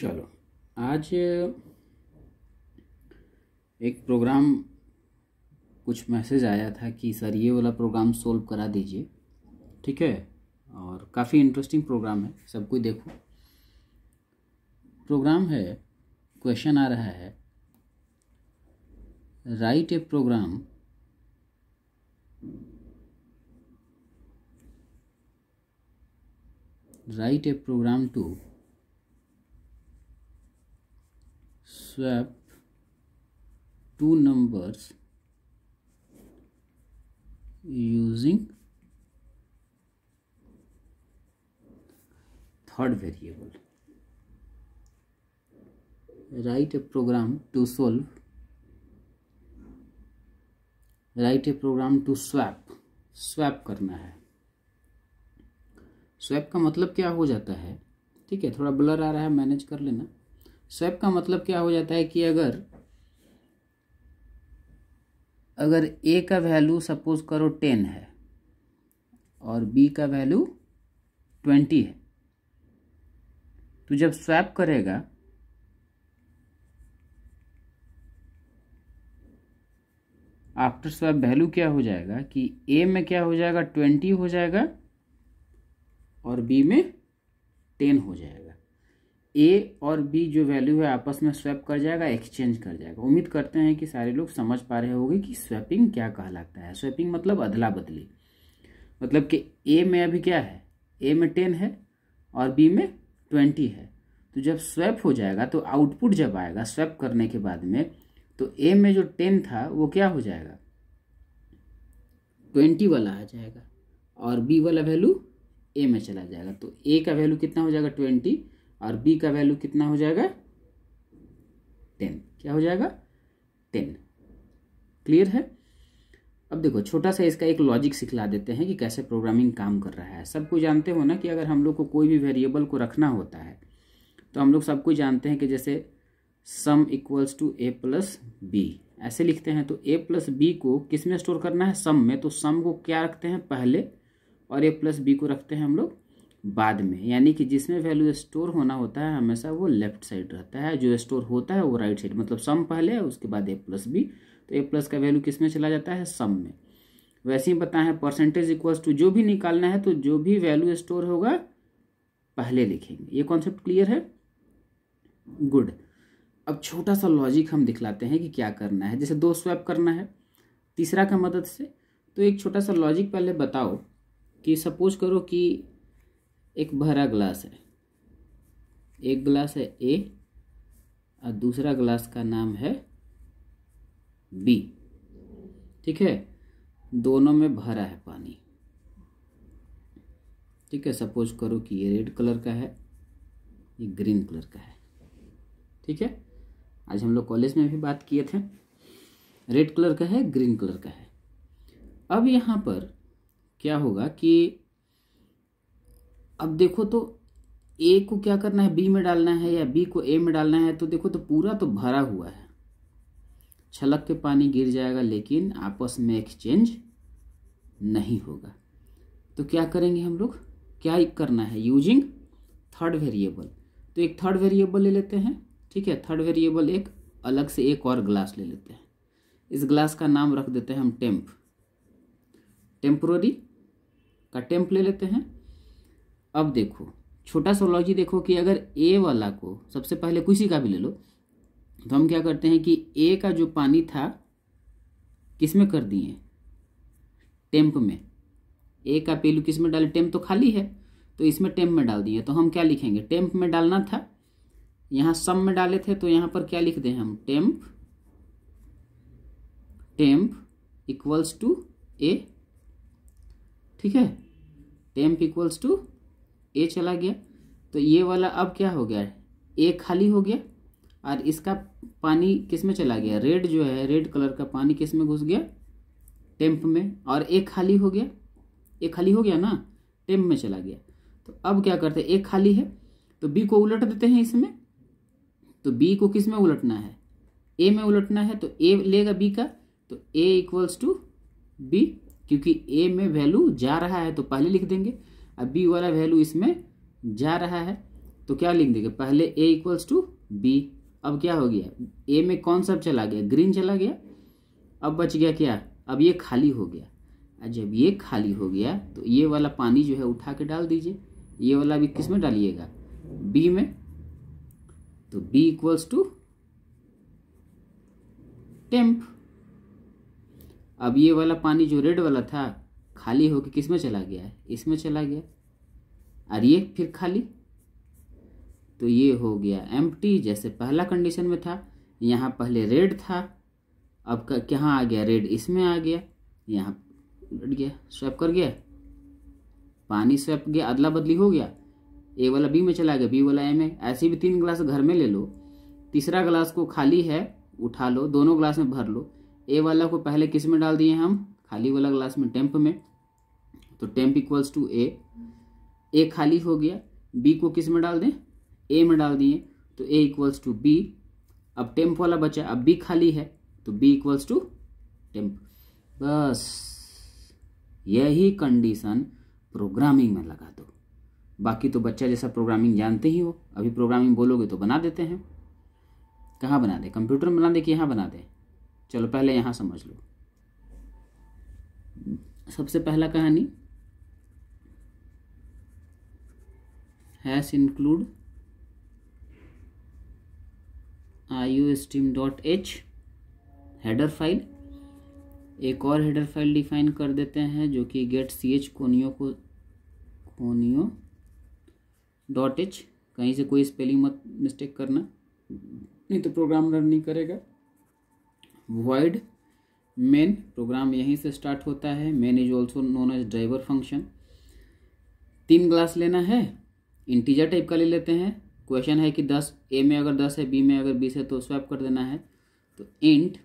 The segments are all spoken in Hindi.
चलो। आज एक प्रोग्राम कुछ मैसेज आया था कि, सर, ये वाला प्रोग्राम सोल्व करा दीजिए। ठीक है? और काफ़ी इंटरेस्टिंग प्रोग्राम है, सब कोई देखो। प्रोग्राम है क्वेश्चन आ रहा है। Write a program write a program to swap two numbers using third variable write a program to solve write a program to swap swap करना है स्वैप का मतलब क्या हो जाता है ठीक है थोड़ा ब्लर आ रहा है मैनेज कर लेना स्वैप का मतलब क्या हो जाता है कि अगर अगर ए का वैल्यू सपोज़ करो टेन है और बी का वैल्यू ट्वेंटी है तो जब स्वैप करेगा आफ्टर स्वैप वैल्यू क्या हो जाएगा कि ए में क्या हो जाएगा ट्वेंटी हो जाएगा और बी में टेन हो जाएगा। ए और बी जो वैल्यू है आपस में स्वैप कर जाएगा एक्सचेंज कर जाएगा। उम्मीद करते हैं कि सारे लोग समझ पा रहे होंगे कि स्वैपिंग क्या कहलाता है। स्वैपिंग मतलब अदला बदली मतलब कि ए में अभी क्या है? ए में टेन है और बी में ट्वेंटी है। तो जब स्वैप हो जाएगा तो आउटपुट जब आएगा स्वैप करने के बाद में तो ए में जो टेन था, वो क्या हो जाएगा? ट्वेंटी वाला आ जाएगा और बी वाला वैल्यू ए में चला जाएगा। तो ए का वैल्यू कितना हो जाएगा? ट्वेंटी और बी का वैल्यू कितना हो जाएगा? टेन क्या हो जाएगा? टेन क्लियर है? अब देखो, छोटा सा इसका एक लॉजिक सिखला देते हैं कि कैसे प्रोग्रामिंग काम कर रहा है। सबको जानते हो ना कि अगर हम लोग को कोई भी वेरिएबल को रखना होता है तो हम लोग सबको जानते हैं कि जैसे sum equals to A plus B ऐसे लिखते हैं तो ए प्लस बी को किसमें स्टोर करना है? सम में। तो सम को क्या रखते हैं? पहले और ए प्लस बी को रखते हैं हम लोग। बाद में, यानी कि जिसमें वैल्यू स्टोर होना होता है, हमेशा वो लेफ़्ट साइड रहता है। जो स्टोर होता है, वो राइट साइड मतलब सम पहले है उसके बाद ए प्लस बी तो ए प्लस का वैल्यू किसमें चला जाता है? सम में। वैसे ही बताएँ परसेंटेज इक्वल्स टू जो भी निकालना है तो जो भी वैल्यू स्टोर होगा, पहले लिखेंगे। ये कॉन्सेप्ट क्लियर है? गुड अब छोटा सा लॉजिक हम दिखलाते हैं कि क्या करना है। जैसे दो स्वैप करना है, तीसरा का मदद से। तो एक छोटा सा लॉजिक पहले बताओ कि सपोज़ करो कि एक भरा ग्लास है। एक ग्लास है ए और दूसरा ग्लास का नाम है बी ठीक है? दोनों में भरा है पानी। ठीक है? सपोज़ करो कि ये रेड कलर का है, ये ग्रीन कलर का है। ठीक है? आज हम लोग कॉलेज में भी बात किए थे। रेड कलर का है ग्रीन कलर का है। अब यहाँ पर क्या होगा कि अब देखो तो ए को क्या करना है? बी में डालना है या बी को ए में डालना है? तो देखो तो पूरा तो भरा हुआ है। छलक के पानी गिर जाएगा, लेकिन आपस में एक्सचेंज नहीं होगा। तो क्या करेंगे हम लोग? क्या करना है? यूजिंग थर्ड वेरिएबल तो एक थर्ड वेरिएबल ले लेते हैं, ठीक है? थर्ड वेरिएबल एक अलग से एक और ग्लास ले लेते हैं। इस ग्लास का नाम रख देते हैं हम टेम्प टेम्पोररी का टेम्प ले लेते हैं। अब देखो, छोटा सा लॉजी देखो कि अगर ए वाला को सबसे पहले किसी का भी ले लो तो हम क्या करते हैं कि ए का जो पानी था किसमें कर दिए टेम्प में। ए का पेलू किसमें डाले? टेम्प तो खाली है तो इसमें टेम्प में डाल दिए तो हम क्या लिखेंगे? टेम्प में डालना था। यहाँ सम में डाले थे तो यहाँ पर क्या लिख दें हम? Temp temp equals to A ठीक है? टेम्प इक्वल्स टू ए चला गया। तो ये वाला अब क्या हो गया? ए खाली हो गया और इसका पानी किसमें चला गया? रेड जो है, रेड कलर का पानी किसमें घुस गया? टेम्प में। और ए खाली हो गया। ए खाली हो गया ना? टेम्प में चला गया। तो अब क्या करते हैं? ए खाली है। तो बी को उलट देते हैं इसमें। तो बी को किसमें उलटना है? ए में उलटना है तो ए लेगा बी का। तो ए इक्वल्स टू बी, क्योंकि ए में वैल्यू जा रहा है तो पहले लिख देंगे। अब बी वाला वैल्यू इसमें जा रहा है तो क्या लिख देंगे? पहले ए इक्वल्स टू बी अब क्या हो गया? ए में कौन सा चला गया? ग्रीन चला गया। अब बच गया क्या? अब ये खाली हो गया। जब ये खाली हो गया तो ये वाला पानी जो है उठा के डाल दीजिए। ये वाला भी किसमें डालिएगा? बी में। तो बी इक्वल्स टू टेम्प अब ये वाला पानी जो रेड वाला था खाली होके किसमें चला गया है? इसमें चला गया। और ये फिर खाली? तो ये हो गया एम जैसे पहला कंडीशन में था, यहाँ पहले रेड था, अब कहाँ आ गया रेड इसमें आ गया, यहाँ उलट गया स्वैप कर गया, पानी स्वैप गया, अदला बदली हो गया ए वाला बी में चला गया बी वाला ए में, ऐसे भी तीन गिलास घर में ले लो, तीसरा गिलास को खाली है, उठा लो, दोनों गिलास में भर लो ए वाला को पहले किसमें डाल दिए हम? खाली वाला गिलास में टेम्प में तो temp equals to A A खाली हो गया। बी को किसमें डाल दें? ए में डाल दिए। तो ए इक्वल्स टू बी अब टेम्प वाला बचा। अब बी खाली है तो बी इक्वल्स टू टेम्प बस यही कंडीशन प्रोग्रामिंग में लगा दो। बाकी तो बच्चा जैसा प्रोग्रामिंग जानते ही हो। अभी प्रोग्रामिंग बोलोगे तो बना देते हैं। कहाँ बना दे? कंप्यूटर में बना दे कि यहाँ बना दे? चलो पहले यहाँ समझ लो। सबसे पहला कहानी hash include I O stream dot H header file. एक और हेडर फ़ाइल डिफाइन कर देते हैं, जो कि गेट सी एच कोनियो को कोनियो डॉट एच। कहीं से कोई स्पेलिंग मत मिस्टेक करना, नहीं तो प्रोग्राम रन नहीं करेगा। वॉइड मेन प्रोग्राम यहीं से स्टार्ट होता है। Main is also known as driver function तीन ग्लास लेना है। इंटीजर टाइप का ले लेते हैं। क्वेश्चन है कि दस ए में अगर दस है बी में अगर बीस है तो स्वैप कर देना है। तो इंट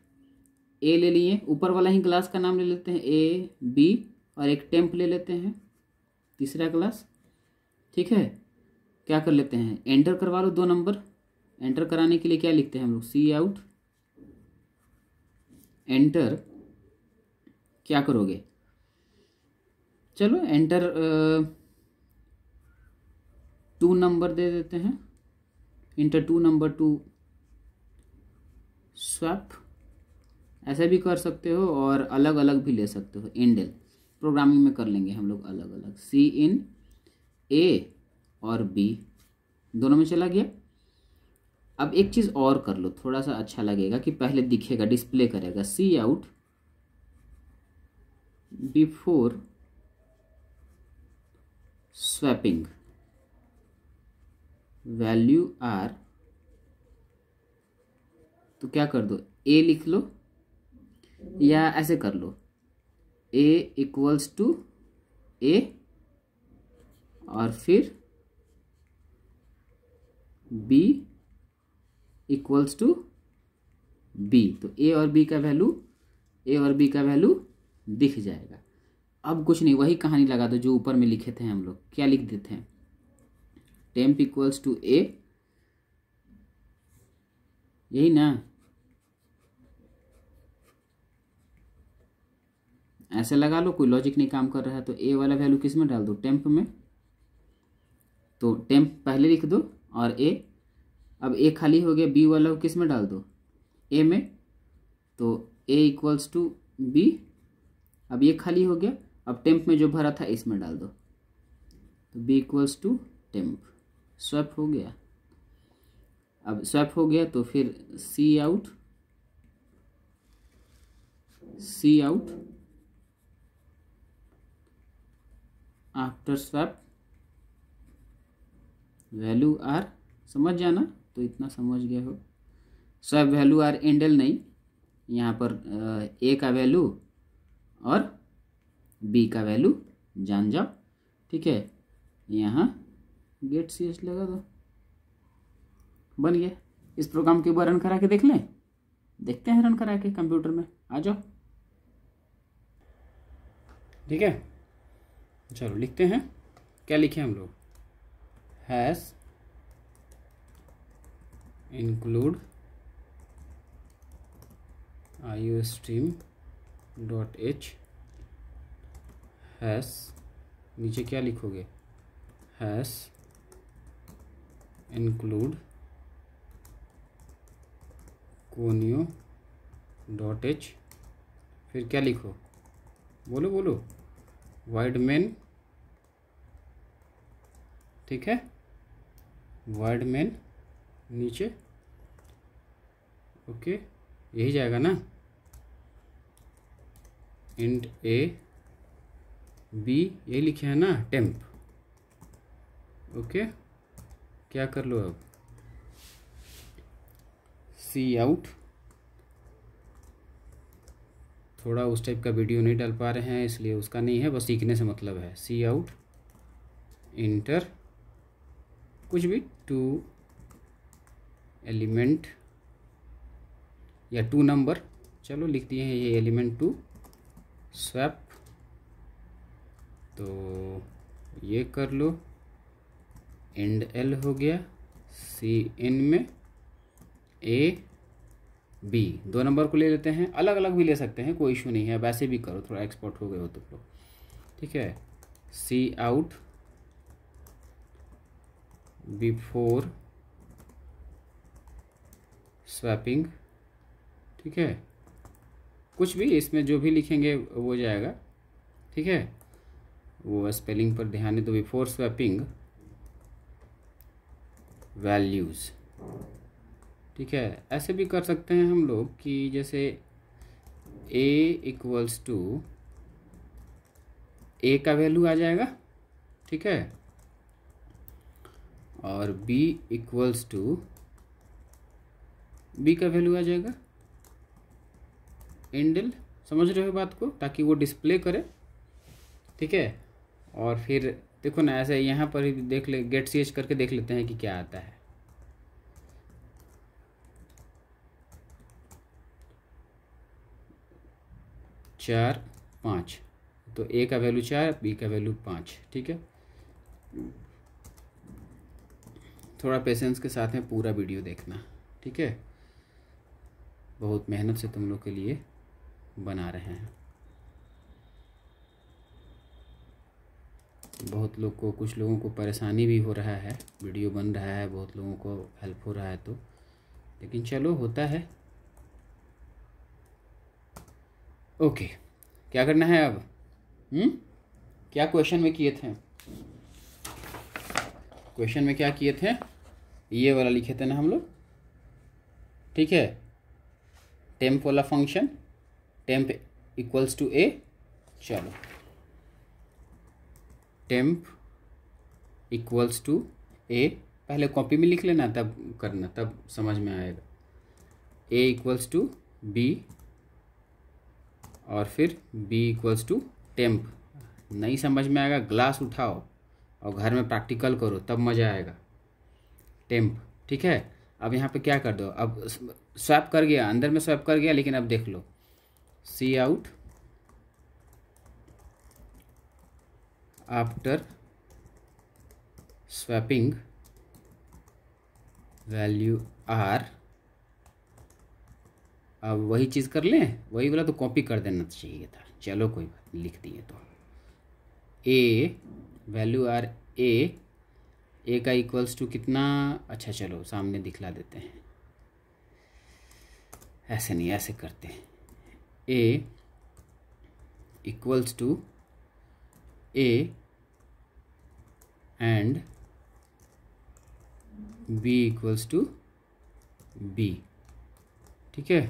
ए ले लिए। ऊपर वाला ही क्लास का नाम ले लेते हैं। ए बी और एक टेम्प ले लेते हैं। तीसरा क्लास ठीक है? क्या कर लेते हैं? एंटर करवा लो दो नंबर एंटर कराने के लिए क्या लिखते हैं हम लोग? सी आउट एंटर क्या करोगे? चलो एंटर टू नंबर दे देते हैं। Enter two number to swap ऐसे भी कर सकते हो और अलग अलग भी ले सकते हो। इंडेल प्रोग्रामिंग में कर लेंगे हम लोग अलग अलग सी इन ए और बी दोनों में चला गया? अब एक चीज़ और कर लो थोड़ा सा अच्छा लगेगा कि पहले दिखेगा डिस्प्ले करेगा C out before swapping value are तो क्या कर दो? ए लिख लो या ऐसे कर लो। ए इक्वल्स टू ए और फिर बी इक्वल्स टू बी तो ए और बी का वैल्यू ए और बी का वैल्यू दिख जाएगा। अब कुछ नहीं, वही कहानी लगा दो जो ऊपर में लिखे थे हम लोग। क्या लिख देते हैं? टेम्प इक्वल्स टू ए यही ना? ऐसे लगा लो, कोई लॉजिक नहीं काम कर रहा है तो ए वाला वैल्यू किसमें डाल दो? टेम्प में। तो टेम्प पहले लिख दो और ए अब ए खाली हो गया बी वाला को किसमें डाल दो? ए में। तो ए इक्वल्स टू बी अब ये खाली हो गया, अब टेम्प में जो भरा था, इसमें डाल दो। तो B equals to temp swap हो गया। अब स्वैप हो गया तो फिर C out C out after swap value are समझ जाना? तो इतना समझ गए हो। सब वैल्यू आर एंडल नहीं। यहाँ पर ए का वैल्यू और बी का वैल्यू जान जाओ। ठीक है? यहाँ गेट सी एच लगा दो। बन गया। इस प्रोग्राम के ऊपर रन करा के देख लें। देखते हैं रन करा के कंप्यूटर में। आ जाओ। ठीक है? चलो, लिखते हैं। क्या लिखे हम लोग? Hash include iostream dot H hash नीचे क्या लिखोगे? Hash include conio dot H फिर क्या लिखो? बोलो बोलो। वाइड मैन ठीक है? वाइड मैन नीचे। ओके, यही जाएगा ना? इंट ए बी यही लिखे हैं ना टेम्प ओके, क्या कर लो अब? सी आउट थोड़ा उस टाइप का वीडियो नहीं डाल पा रहे हैं, इसलिए उसका नहीं है, बस सीखने से मतलब है। सी आउट इंटर कुछ भी टू एलिमेंट या टू नंबर। चलो लिख दिए हैं ये एलिमेंट टू। स्वैप। तो ये कर लो। एंड एल हो गया। सी एन में। ए, बी। दो नंबर को ले लेते हैं। अलग अलग भी ले सकते हैं, कोई इशू नहीं है। वैसे भी करो, थोड़ा एक्सपोर्ट हो गए हो तो लोग। ठीक है? सी आउट। बिफोर स्वैपिंग ठीक है? कुछ भी इसमें जो भी लिखेंगे, वो जाएगा। ठीक है? वो स्पेलिंग पर ध्यान दे तो बिफोर स्वैपिंग वैल्यूज़ ठीक है? ऐसे भी कर सकते हैं हम लोग कि जैसे a इक्वल्स टू ए का वैल्यू आ जाएगा। ठीक है? और b इक्वल्स टू बी का वैल्यू आ जाएगा। इंडल समझ रहे हो बात को? ताकि वो डिस्प्ले करे। ठीक है? और फिर देखो ना, ऐसे यहाँ पर ही देख ले गेट सी एच करके देख लेते हैं कि क्या आता है। चार, पाँच। तो ए का वैल्यू चार बी का वैल्यू पाँच। ठीक है? थोड़ा पेशेंस के साथ में पूरा वीडियो देखना। ठीक है? बहुत मेहनत से तुम लोग के लिए बना रहे हैं। बहुत लोग को, कुछ लोगों को परेशानी भी हो रहा है, वीडियो बन रहा है, बहुत लोगों को हेल्प हो रहा है तो। लेकिन चलो, होता है। ओके क्या करना है अब? हम्म? क्या क्वेश्चन में किए थे? क्वेश्चन में क्या किए थे? ये वाला लिखे थे ना हम लोग? ठीक है। टेम्प वाला function temp equals to A चलो। टेम्प इक्वल्स टू ए पहले कॉपी में लिख लेना, तब करना, तब समझ में आएगा। ए इक्वल्स टू बी और फिर बी इक्वल्स टू टेम्प नहीं समझ में आएगा ग्लास उठाओ, और घर में प्रैक्टिकल करो, तब मज़ा आएगा। टेम्प ठीक है? अब यहाँ पे क्या कर दो? अब स्वैप कर गया, अंदर में स्वैप कर गया, लेकिन अब देख लो। C out. After swapping value are. अब वही चीज़ कर लें, वही वाला तो कॉपी कर देना चाहिए था। चलो कोई बात लिख दिए तो। ए वैल्यू आर ए ए का इक्वल्स टू कितना? अच्छा चलो, सामने दिखला देते हैं। ऐसे नहीं, ऐसे करते हैं। A equals to A and B equals to B ठीक है?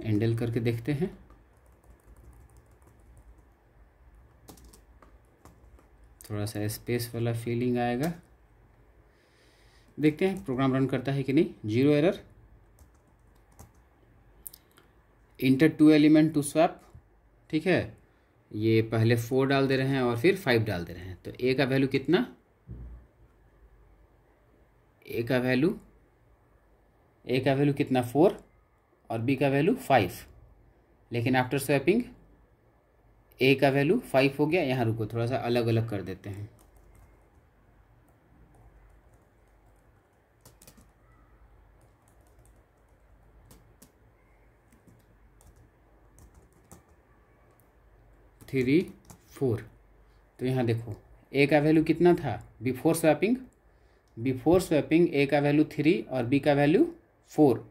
एंडल करके देखते हैं। थोड़ा सा स्पेस वाला फीलिंग आएगा। देखते हैं प्रोग्राम रन करता है कि नहीं? Zero error enter two element to swap, ठीक है? ये पहले फोर डाल दे रहे हैं और फिर फाइव डाल दे रहे हैं। तो ए का वैल्यू कितना? ए का वैल्यू ए का वैल्यू कितना? फोर और बी का वैल्यू फाइव। लेकिन आफ्टर स्वैपिंग ए का वैल्यू फाइव हो गया। यहाँ रुको, थोड़ा सा अलग अलग कर देते हैं। Three, four. तो यहाँ देखो ए का वैल्यू कितना था? Before swapping before swapping A का वैल्यू थ्री और बी का वैल्यू फोर।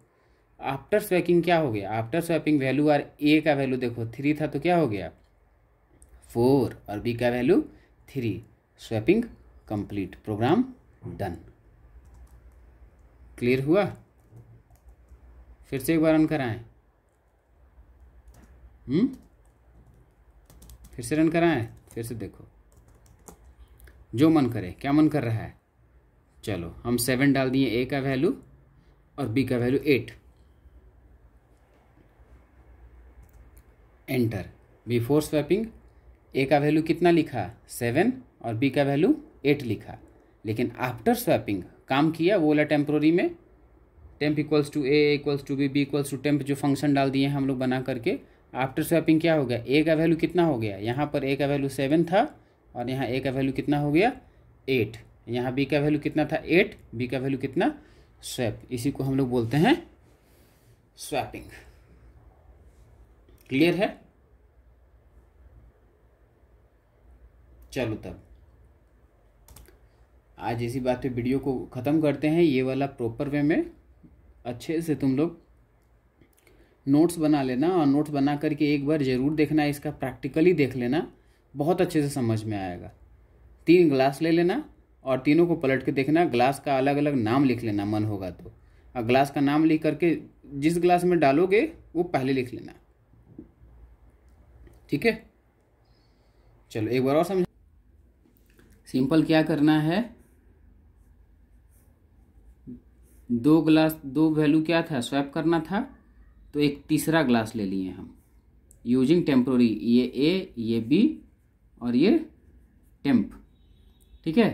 आफ्टर स्वैपिंग क्या हो गया? आफ्टर स्वैपिंग वैल्यू और ए का वैल्यू देखो, थ्री था तो क्या हो गया? फोर और बी का value three. Swapping complete program done clear हुआ? फिर से एक बार रन कराएँ। हम्म? फिर से रन कराएँ, फिर से देखो। जो मन करे, क्या मन कर रहा है? चलो, हम सेवन डाल दिए ए का वैल्यू और बी का value eight enter before swapping A का वैल्यू कितना लिखा? सेवन और बी का वैल्यू एट लिखा। लेकिन आफ्टर स्वैपिंग काम किया वो वाला टेम्प्रोरी में? Temp equals to A equals to B B equals to temp जो फ़ंक्शन डाल दिए हैं हम लोग बना करके आफ्टर स्वैपिंग क्या हो गया? ए का वैल्यू कितना हो गया? यहाँ पर ए का वैल्यू सेवन था और यहाँ ए का वैल्यू कितना हो गया? एट यहाँ बी का वैल्यू कितना था? एट बी का वैल्यू कितना? स्वैप इसी को हम लोग बोलते हैं स्वैपिंग क्लियर है? चलो तब। आज इसी बात पे वीडियो को ख़त्म करते हैं। ये वाला प्रॉपर वे में अच्छे से तुम लोग नोट्स बना लेना और नोट्स बना करके एक बार ज़रूर देखना, इसका प्रैक्टिकली देख लेना। बहुत अच्छे से समझ में आएगा। तीन ग्लास ले लेना और तीनों को पलट के देखना। ग्लास का अलग अलग नाम लिख लेना, मन होगा तो। और ग्लास का नाम लिख करके जिस ग्लास में डालोगे, वो पहले लिख लेना। ठीक है? चलो, एक बार और समझ। सिंपल क्या करना है? दो ग्लास, दो वैल्यू क्या था? स्वैप करना था। तो एक तीसरा ग्लास ले लिए हम। यूजिंग टेम्प्रोरी ये ए ये बी और ये टेम्प ठीक है?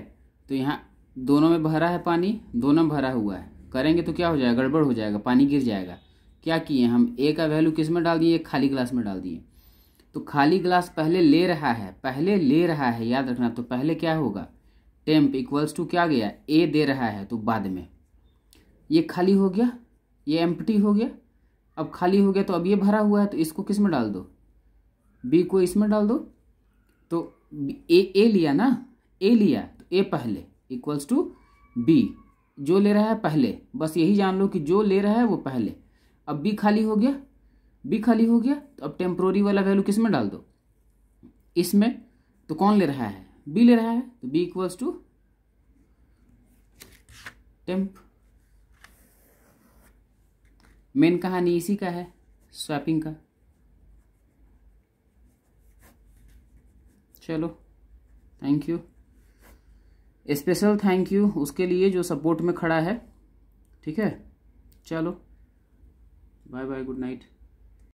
तो यहाँ दोनों में भरा है पानी, दोनों में भरा हुआ है। करेंगे तो क्या हो जाएगा? गड़बड़ हो जाएगा, पानी गिर जाएगा। क्या किए हम? ए का वैल्यू किसमें डाल दिए? खाली ग्लास में डाल दिए। तो खाली ग्लास पहले ले रहा है, पहले ले रहा है, याद रखना तो पहले क्या होगा? टेम्प इक्वल्स टू क्या गया? ए दे रहा है तो बाद में। ये खाली हो गया? ये एम्प्टी हो गया? अब खाली हो गया तो अब ये भरा हुआ है तो इसको किसमें डाल दो? बी को इसमें डाल दो। तो ए ए लिया ना? ए लिया तो ए पहले इक्वल्स टू बी जो ले रहा है पहले, बस यही जान लो कि जो ले रहा है वो पहले। अब बी खाली हो गया बी खाली हो गया तो अब टेम्प्रोरी वाला वैल्यू किसमें डाल दो? इसमें तो कौन ले रहा है? बी ले रहा है तो B equals to temp main कहानी इसी का है स्वैपिंग का। चलो thank you special thank you उसके लिए जो सपोर्ट में खड़ा है, ठीक है? चलो बाय बाय गुड नाइट